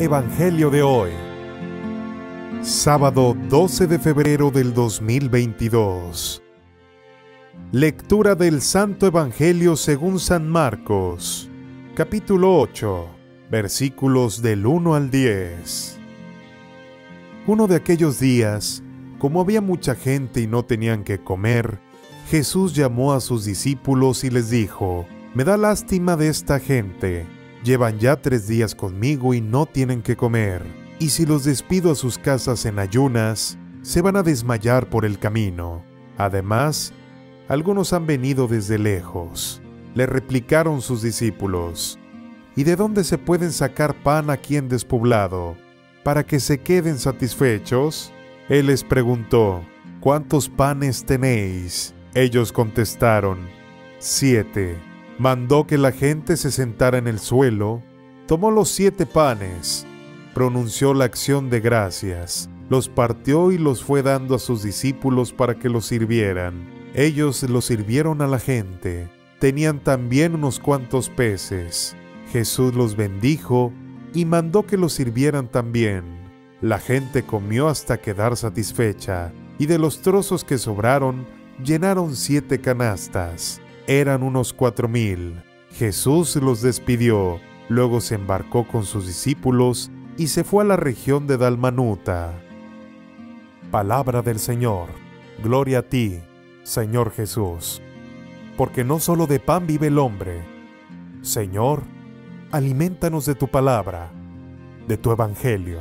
Evangelio de hoy. Sábado 12 de febrero del 2022. Lectura del Santo Evangelio según San Marcos, capítulo 8, versículos del 1 al 10. Uno de aquellos días, como había mucha gente y no tenían que comer, Jesús llamó a sus discípulos y les dijo, Me da lástima de esta gente Llevan ya tres días conmigo y no tienen que comer, y si los despido a sus casas en ayunas, se van a desmayar por el camino. Además, algunos han venido desde lejos. Le replicaron sus discípulos, ¿y de dónde se pueden sacar pan aquí en despoblado, para que se queden satisfechos? Él les preguntó, ¿cuántos panes tenéis? Ellos contestaron, siete mandó que la gente se sentara en el suelo, tomó los siete panes, pronunció la acción de gracias, los partió y los fue dando a sus discípulos para que los sirvieran. Ellos los sirvieron a la gente. Tenían también unos cuantos peces. Jesús los bendijo y mandó que los sirvieran también. La gente comió hasta quedar satisfecha, y de los trozos que sobraron, llenaron siete canastas eran unos cuatro mil. Jesús los despidió, luego se embarcó con sus discípulos y se fue a la región de Dalmanuta. Palabra del Señor. Gloria a ti, Señor Jesús. Porque no solo de pan vive el hombre. Señor, alimentanos de tu palabra, de tu evangelio.